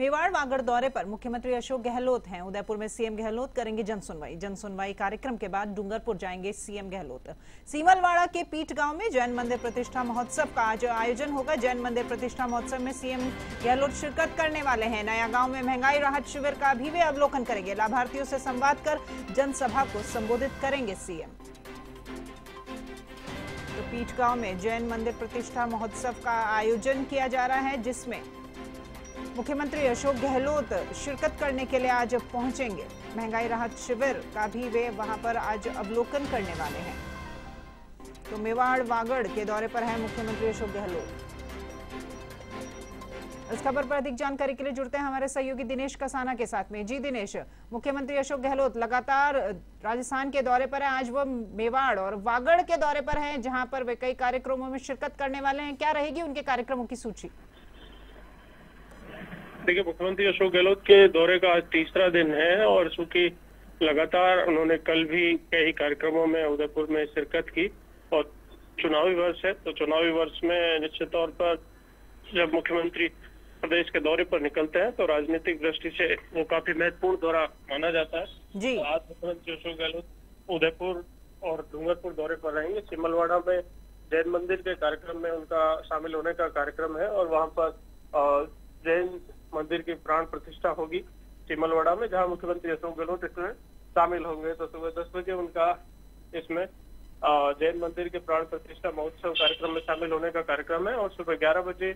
मेवाड़ वागड़ दौरे पर मुख्यमंत्री अशोक गहलोत हैं। उदयपुर में सीएम गहलोत करेंगे जनसुनवाई। जनसुनवाई कार्यक्रम के बाद डूंगरपुर जाएँगे सीएम गहलोत। सीमलवाड़ा के पीठ गाँव में जैन मंदिर प्रतिष्ठा महोत्सव का आज आयोजन होगा। जैन मंदिर प्रतिष्ठा महोत्सव में सीएम गहलोत शिरकत करने वाले हैं। नया गाँव में महँगाई राहत शिविर का भी वे अवलोकन करेंगे। लाभार्थियों से संवाद कर जनसभा को संबोधित करेंगे सीएम। तो पीठ गाँव में जैन मंदिर प्रतिष्ठा महोत्सव का आयोजन किया जा रहा है, जिसमें मुख्यमंत्री अशोक गहलोत शिरकत करने के लिए आज पहुँचेंगे। महँगाई राहत शिविर का भी वे वहाँ पर आज अवलोकन करने वाले हैं। तो मेवाड़ वागड़ के दौरे पर है मुख्यमंत्री अशोक गहलोत। इस खबर पर अधिक जानकारी के लिए जुड़ते हैं हमारे सहयोगी दिनेश कसाना के साथ में। जी दिनेश, मुख्यमंत्री अशोक गहलोत लगातार राजस्थान के दौरे पर है। आज वो मेवाड़ और वागड़ के दौरे पर हैं, जहाँ पर वे कई कार्यक्रमों में शिरकत करने वाले हैं। क्या रहेगी उनके कार्यक्रमों की सूची? देखिए मुख्यमंत्री अशोक गहलोत के दौरे का आज तीसरा दिन है और चूँकि लगातार उन्होंने कल भी कई कार्यक्रमों में उदयपुर में शिरकत की और चुनावी वर्ष है तो चुनावी वर्ष में निश्चित तौर पर जब मुख्यमंत्री प्रदेश के दौरे पर निकलते हैं तो राजनीतिक दृष्टि से वो काफ़ी महत्वपूर्ण दौरा माना जाता है। जी। तो आज मुख्यमंत्री अशोक गहलोत उदयपुर और डूंगरपुर दौरे पर रहेंगे। सिमलवाड़ा में जैन मंदिर के कार्यक्रम में उनका शामिल होने का कार्यक्रम है और वहाँ पर जैन मंदिर की प्राण प्रतिष्ठा होगी सिमलवाड़ा में, जहाँ मुख्यमंत्री अशोक गहलोत इसमें शामिल होंगे। तो सुबह दस बजे उनका इसमें जैन मंदिर के प्राण प्रतिष्ठा महोत्सव कार्यक्रम में शामिल होने का कार्यक्रम है। और सुबह ग्यारह बजे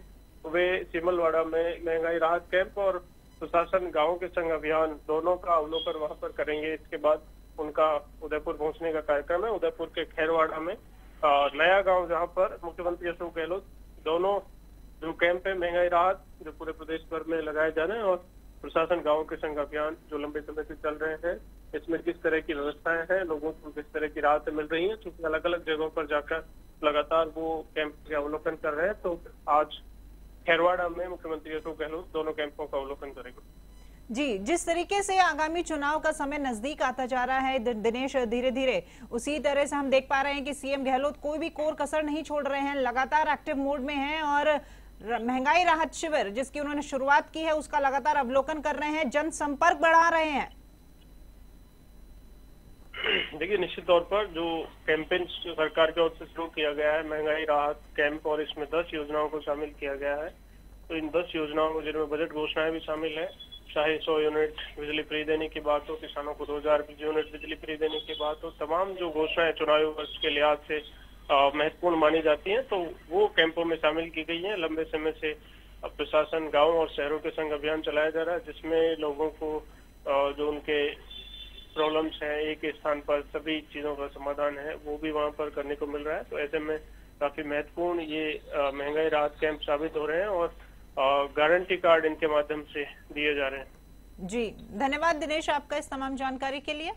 वे सिमलवाड़ा में महँगाई राहत कैंप और सुशासन गाँवों के संग अभियान दोनों का अवलोकन वहाँ पर करेंगे। इसके बाद उनका उदयपुर पहुँचने का कार्यक्रम है। उदयपुर के खैरवाड़ा में नया गाँव जहाँ पर मुख्यमंत्री अशोक गहलोत दोनों जो कैंप है, महँगाई राहत जो पूरे प्रदेश भर में लगाए जा रहे हैं और प्रशासन गाँव के संग अभियान जो लंबे समय से चल रहे हैं, इसमें किस तरह की व्यवस्थाएँ हैं, लोगों को किस तरह की राहत मिल रही है, क्योंकि अलग अलग जगहों पर जाकर लगातार वो कैंप के अवलोकन कर रहे हैं तो आज खैरवाड़ा में मुख्यमंत्री अशोक गहलोत दोनों कैंपों का अवलोकन करेंगे। जी, जिस तरीके से आगामी चुनाव का समय नज़दीक आता जा रहा है दिनेश धीरे धीरे उसी तरह से हम देख पा रहे हैं कि सीएम गहलोत कोई भी कोर कसर नहीं छोड़ रहे हैं, लगातार एक्टिव मोड में हैं और महँगाई राहत शिविर जिसकी उन्होंने शुरुआत की है, उसका लगातार अवलोकन कर रहे हैं, जनसंपर्क बढ़ा रहे हैं। देखिए, निश्चित तौर पर जो कैंपेन सरकार की ओर से शुरू किया गया है, महँगाई राहत कैंप और इसमें दस योजनाओं को शामिल किया गया है तो इन दस योजनाओं में जिनमें बजट घोषणाएँ भी शामिल है, चाहे सौ यूनिट बिजली फ्री देने की बात हो, किसानों को दो हज़ार यूनिट बिजली फ्री देने की बात हो, तमाम जो घोषणाएँ चुनावी वर्ष के लिहाज से महत्वपूर्ण मानी जाती हैं तो वो कैंपों में शामिल की गई हैं। लंबे समय से प्रशासन, गाँव और शहरों के संग अभियान चलाया जा रहा है, जिसमें लोगों को जो उनके प्रॉब्लम्स हैं, एक स्थान पर सभी चीज़ों का समाधान है, वो भी वहाँ पर करने को मिल रहा है। तो ऐसे में काफ़ी महत्वपूर्ण ये महँगाई राहत कैंप साबित हो रहे हैं और गारंटी कार्ड इनके माध्यम से दिए जा रहे हैं। जी, धन्यवाद दिनेश आपका इस तमाम जानकारी के लिए।